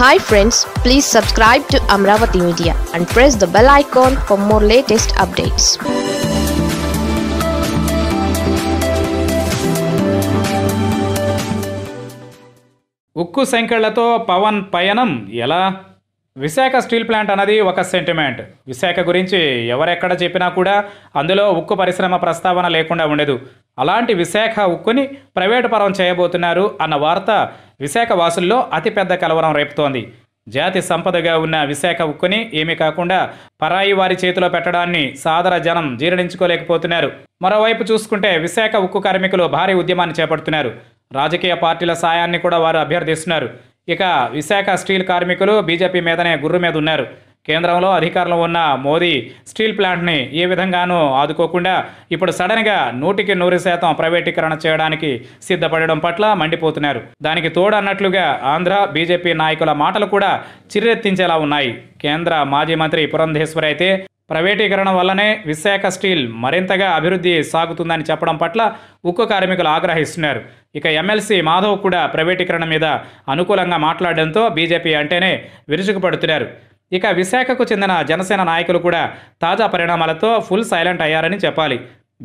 Hi friends please subscribe to Amaravati media and press the bell icon for more latest updates ఉక్కు సంఖ్యలతో పవన్ పయనం ఎలా? Visakha steel plant అన్నది ఒక సెంటిమెంట్ విశాఖ గురించి ఎవరెక్కడ చెప్పినా కూడా అందులో ఉక్కు పరిశ్రమ ప్రస్తావన లేకుండా ఉండదు. అలాంటి విశాఖ ఉక్కుని ప్రైవేటు పరం చేయబోతున్నారు అన్న వార్త విశాఖ వాసుల్లో అతిపెద్ద కలవరం రేపుతోంది. జాతి సంపదగా ఉన్న విశాఖ ఉక్కుని ఏమీ కాకుండా పరాయి వారి చేతిలో పెట్టడాన్ని సాదర జనం జీర్ణించుకోలేకపోతున్నారు. మరోవైపు చూసుకుంటే విశాఖ ఉక్కు కార్మికులు భారీ ఉద్యమాన్ని చేపడుతున్నారు. రాజకీయ పార్టీల సాయాన్ని కూడా వారు అభ్యర్థిస్తున్నారు. ఇక విశాఖ స్టీల్ కార్మికులు బీజేపీ మీదనే గుర్రు మీద ఉన్నారు. కేంద్రంలో అధికారంలో ఉన్న మోదీ స్టీల్ ప్లాంట్ని ఏ విధంగానూ ఆదుకోకుండా ఇప్పుడు సడన్గా నూటికి నూరు శాతం ప్రైవేటీకరణ చేయడానికి సిద్ధపడడం పట్ల మండిపోతున్నారు. దానికి తోడు అన్నట్లుగా ఆంధ్ర బీజేపీ నాయకుల మాటలు కూడా చిర్రెత్తించేలా ఉన్నాయి. కేంద్ర మాజీ మంత్రి పురంధేశ్వరి అయితే ప్రైవేటీకరణ వల్లనే విశాఖ స్టీల్ మరింతగా అభివృద్ధి సాగుతుందని చెప్పడం పట్ల ఉక్కు కార్మికులు ఆగ్రహిస్తున్నారు. ఇక ఎమ్మెల్సీ మాధవ్ కూడా ప్రైవేటీకరణ మీద అనుకూలంగా మాట్లాడడంతో బీజేపీ అంటేనే విరుచుకుపడుతున్నారు. ఇక విశాఖకు చెందిన జనసేన నాయకులు కూడా తాజా పరిణామాలతో ఫుల్ సైలెంట్ అయ్యారని చెప్పాలి.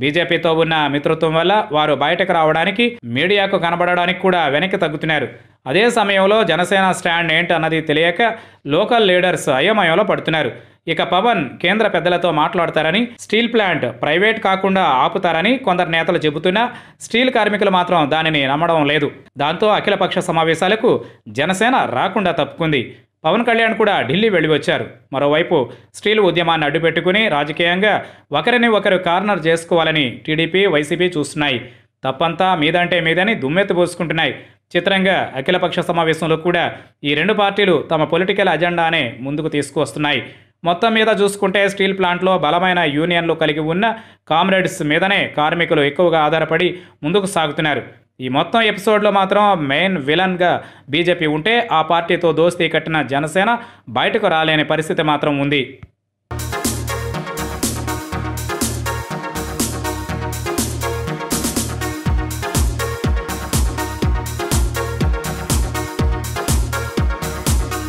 బీజేపీతో ఉన్న మిత్రత్వం వల్ల వారు బయటకు రావడానికి మీడియాకు కనబడడానికి కూడా వెనక్కి తగ్గుతున్నారు. అదే సమయంలో జనసేన స్టాండ్ ఏంటన్నది తెలియక లోకల్ లీడర్స్ అయోమయంలో పడుతున్నారు. ఇక పవన్ కేంద్ర పెద్దలతో మాట్లాడతారని స్టీల్ ప్లాంట్ ప్రైవేట్ కాకుండా ఆపుతారని కొందరు నేతలు చెబుతున్నా స్టీల్ కార్మికులు మాత్రం దానిని నమ్మడం లేదు. దాంతో అఖిలపక్ష సమావేశాలకు జనసేన రాకుండా తప్పుకుంది. పవన్ కళ్యాణ్ కూడా ఢిల్లీ వెళ్ళి వచ్చారు మరోవైపు స్టీల్ ఉద్యమాన్ని అడ్డుపెట్టుకుని రాజకీయంగా ఒకరిని ఒకరు కార్నర్ చేసుకోవాలని టీడీపీ వైసీపీ చూస్తున్నాయి. తప్పంతా మీదంటే మీదని దుమ్మెత్తి పోసుకుంటున్నాయి. చిత్రంగా అఖిలపక్ష సమావేశంలో కూడా ఈ రెండు పార్టీలు తమ పొలిటికల్ అజెండానే ముందుకు తీసుకువస్తున్నాయి. మొత్తం మీద చూసుకుంటే స్టీల్ ప్లాంట్లో బలమైన యూనియన్లు కలిగి ఉన్న కామ్రేడ్స్ మీదనే కార్మికులు ఎక్కువగా ఆధారపడి ముందుకు సాగుతున్నారు. ఈ మొత్తం ఎపిసోడ్లో మాత్రం మెయిన్ విలన్గా బీజేపీ ఉంటే ఆ పార్టీతో దోస్తీ కట్టిన జనసేన బయటకు రాలేని పరిస్థితి మాత్రం ఉంది.